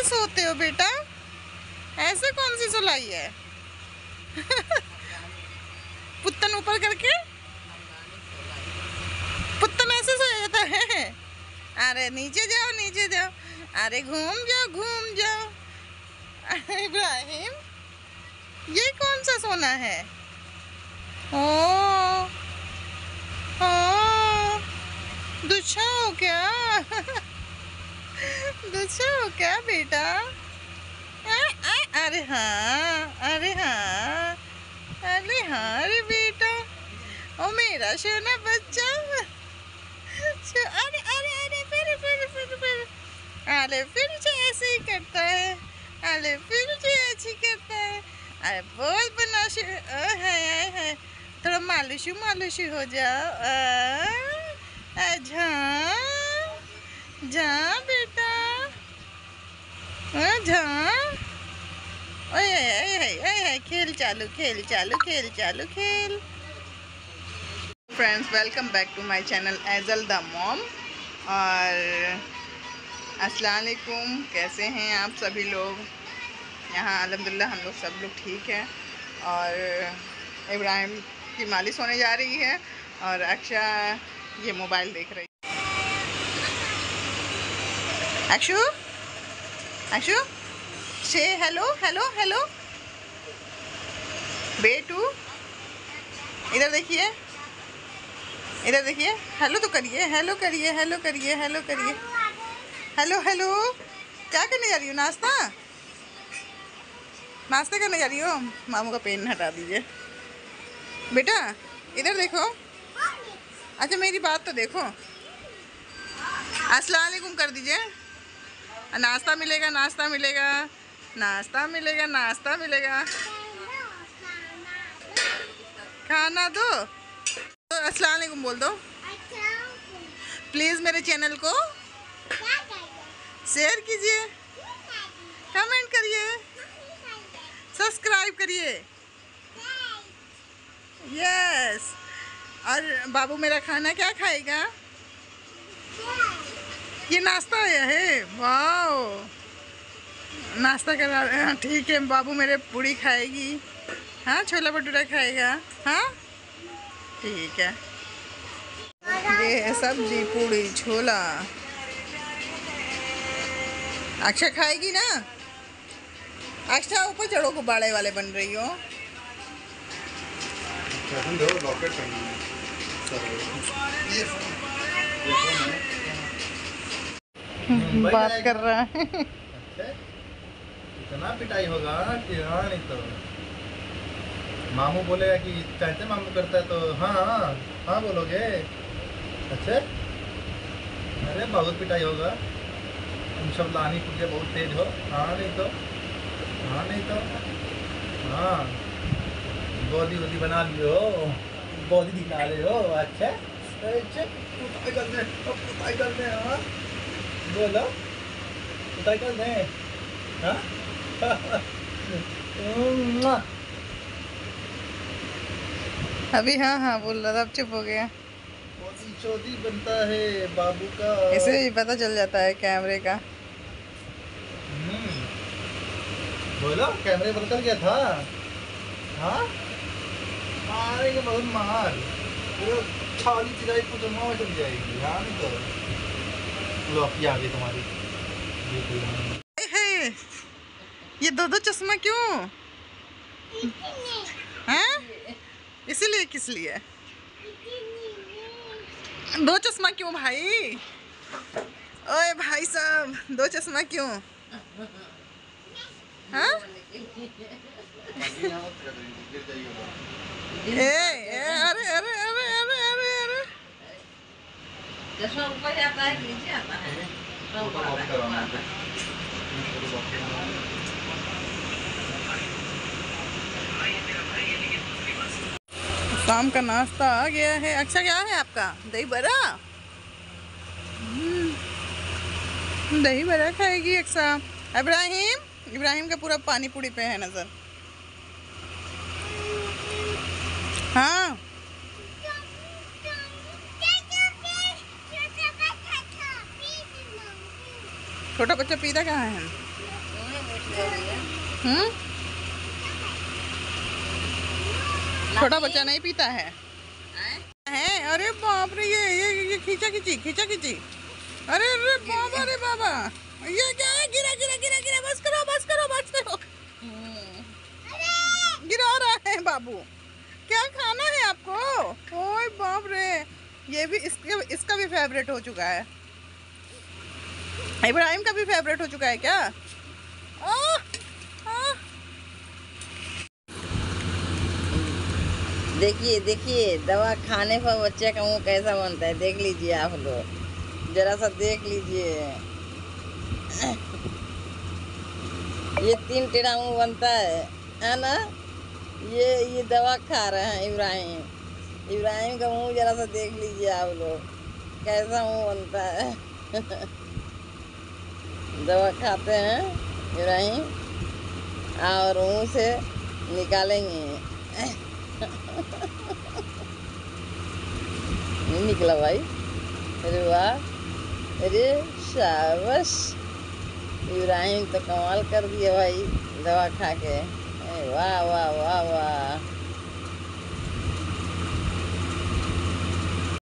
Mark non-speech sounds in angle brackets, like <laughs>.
ऐसे सोते हो बेटा? ऐसे कौन सी सुलाई है? <laughs> पुत्तन ऊपर करके? पुत्तन ऐसे सो जाता है अरे नीचे जाओ नीचे जाओ। अरे घूम जाओ घूम जाओ। इब्राहिम, ये कौन सा सोना है? ओ ओ दुच्छा हो क्या? <laughs> दुच्छा हो क्या बेटा? अरे हाँ अरे हाँ अरे हाँ अरे बेटा। ओ, मेरा सोना बच्चा अरे अरे अरे, फिर फिर फिर फिर। अरे, फिर से ऐसे ही करता है। अरे, फिर से ऐसे ही करता है। अरे, बहुत बना है है थोड़ा मालूशी मालूशी हो जाओ। जा जा बेटा आ, जा ओए ओए ओए ओए खेल चालू खेल चालू खेल चालू, खेल। Friends welcome back to my channel एजल द मॉम और अस्सलाम वालेकुम कैसे हैं आप सभी लोग? यहाँ अलहमदिल्ला हम लोग सब लोग ठीक हैं। और इब्राहिम की मालिश होने जा रही है। और अक्षा ये मोबाइल देख रही है। अक्षु? अक्षु से हेलो हेलो हेलो बेटू? इधर देखिए। इधर देखिए। हेलो तो करिए हेलो करिए हेलो करिए हेलो करिए। हेलो हेलो क्या करने जा रही हो? नाश्ता? नाश्ता करने जा रही हो? मामू का पेन हटा दीजिए। बेटा, इधर देखो। अच्छा मेरी बात तो देखो। अस्सलाम वालेकुम कर दीजिए। नाश्ता मिलेगा नाश्ता मिलेगा। नाश्ता मिलेगा नाश्ता मिलेगा। खाना दो। तो अस्सलाम वालेकुम बोल दो। प्लीज़ मेरे चैनल को शेयर कीजिए। कमेंट करिए। सब्सक्राइब करिए। यस और बाबू मेरा खाना क्या खाएगा? ये नाश्ता आया है वाओ। नाश्ता करा हाँ, ठीक है बाबू मेरे पूड़ी खाएगी। हाँ छोला भटूरा खाएगा हाँ? ठीक है। ये है सब्ज़ी पूड़ी छोला। अक्षा खाएगी ना? अक्षा ऊपर चढ़ो गुब्बारे वाले बन रही हो। लॉकेट <laughs> बात कर रहा है। इतना पिटाई होगा कि हाँ नहीं तो। मामू बोलेगा कि चाहते मामू करता है तो हाँ हाँ हाँ बोलोगे? अच्छा? अरे, बहुत पिटाई होगा। तुम सब लानी कुटिया बहुत तेज हो। हाँ नहीं तो। हाँ नहीं तो। हाँ। बॉडी वॉडी बना लियो। बॉडी दिखा रहे हो। अच्छा? अच्छा कुटाई कर दे अब कुटाई कर दे हाँ। कर दे हाँ? अभी हाँ हाँ बोल रहा था अब चुप हो गया। चौधरी बनता है बाबू का? इसे भी पता चल जाता है कैमरे का। हम्म। बोलो कैमरे बंद कर गया था? हाँ? मारेंगे बहुत मार। छाली चिराई पूछ में चल जाएगी हाँ नहीं तो। लो ये आ गई तुम्हारी। ये है दो दो चश्मा क्यों? हैं? इसीलिए किस लिए? दो चश्मा क्यों भाई? ओए भाई साहब दो चश्मा क्यों? हाँ? ए, अरे अरे। शाम का नाश्ता आ गया है। अच्छा क्या है आपका? दही बड़ा? हम्म, दही बड़ा खाएगी अक्सा इब्राहिम? इब्राहिम का पूरा पानी पूरी पे है नज़र। हाँ। छोटा बच्चा पीता कहाँ है? हम्म? छोटा बच्चा नहीं पीता है? है? अरे बाप रे, ये ये ये खींचा खींची खींचा खींची। अरे अरे बाबा रे बाबा। ये क्या है? गिरा गिरा गिरा गिरा, बस करो बस करो बस करो। गिरा रहा है बाबू। क्या खाना है आपको? ओए बाप रे। ये भी इसके, इसका भी फेवरेट हो चुका है। इब्राहिम का भी फेवरेट हो चुका है क्या? देखिए देखिए, दवा खाने पर बच्चे का मुँह कैसा बनता है, देख लीजिए आप लोग। जरा सा देख लीजिए। ये तीन टेढ़ा मुँह बनता है है ना? ये ये दवा खा रहे हैं इब्राहिम। इब्राहिम का मुँह जरा सा देख लीजिए आप लोग, कैसा मुँह बनता है। <laughs> दवा खाते हैं इब्राहिम और मुँह से निकालेंगे। <laughs> नहीं निकला भाई। अरे वाह। अरे शाबाश। इब्राहिम तो कमाल कर दिया भाई दवा खा के वाह वाह वाह वाह।